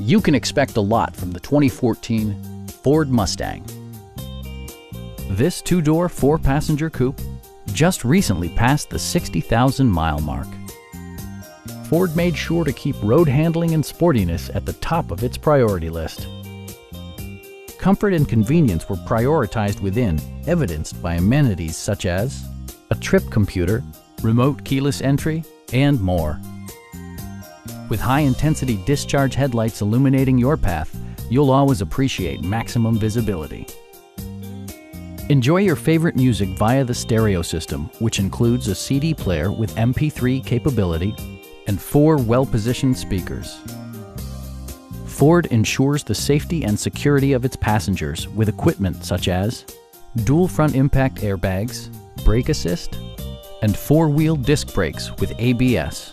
You can expect a lot from the 2014 Ford Mustang. This two-door, four-passenger coupe just recently passed the 60,000 mile mark. Ford made sure to keep road handling and sportiness at the top of its priority list. Comfort and convenience were prioritized within, evidenced by amenities such as a trip computer, remote keyless entry, and more. With high-intensity discharge headlights illuminating your path, you'll always appreciate maximum visibility. Enjoy your favorite music via the stereo system, which includes a CD player with MP3 capability and four well-positioned speakers. Ford ensures the safety and security of its passengers with equipment such as dual front impact airbags, brake assist, and four-wheel disc brakes with ABS.